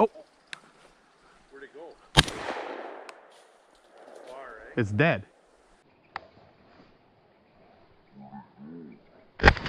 Oh. Where'd it go? Far, eh? It's dead. Mm-hmm.